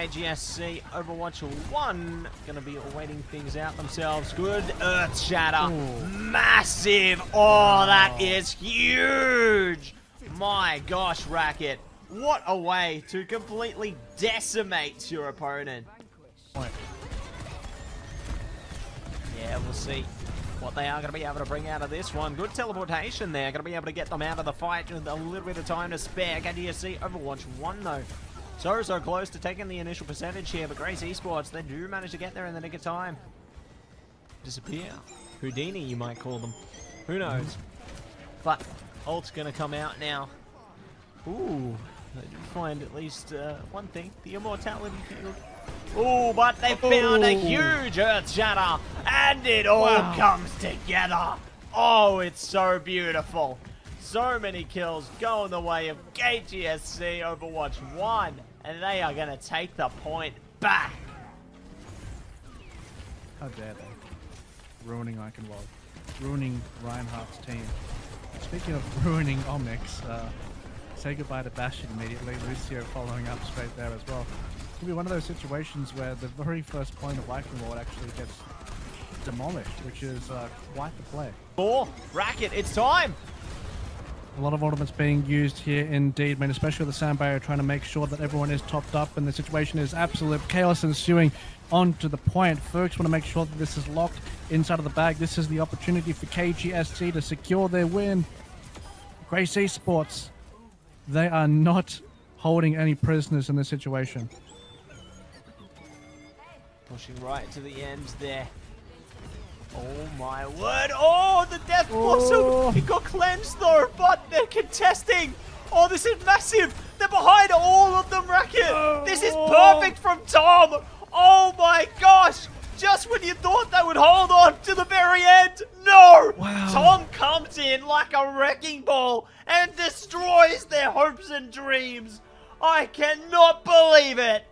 KGSC Overwatch 1 going to be waiting things out themselves. Good Earth Shatter. Ooh. Massive. Oh, that is huge. My gosh, Racket. What a way to completely decimate your opponent. Yeah, we'll see what they are going to be able to bring out of this one. Good teleportation there. Going to be able to get them out of the fight with a little bit of time to spare. KGSC Overwatch 1 though. So, so close to taking the initial percentage here, but Grace Esports, they do manage to get there in the nick of time. Disappear. Houdini, you might call them. Who knows? But ult's going to come out now. Ooh, I do find at least uh, one thing, the immortality field. Oh, but they found a huge Earth Shatter, and it all Wow. comes together. Oh, it's so beautiful. So many kills going the way of KGSC Overwatch 1, and they are going to take the point back. How dare they? Ruining Eichenwald. Ruining Reinhardt's team. Speaking of ruining Omix, uh, say goodbye to Bastion immediately. Lucio following up straight there as well. Could be one of those situations where the very first point of Eichenwald actually gets demolished, which is uh, quite the play. Four, Racket, it's time. A lot of ornaments being used here indeed, I mean, especially with the Sound Barrier trying to make sure that everyone is topped up and the situation is absolute chaos ensuing onto the point. Folks want to make sure that this is locked inside of the bag. This is the opportunity for KGSC to secure their win. Grace Esports, they are not holding any prisoners in this situation. Pushing right to the end there. Oh my word. Oh, the Death Blossom. Oh. It got cleansed though, but they're contesting. Oh, this is massive. They're behind all of them, Racket. This is perfect from Tom. Oh my gosh. Just when you thought they would hold on to the very end. No. Wow. Tom comes in like a wrecking ball and destroys their hopes and dreams. I cannot believe it.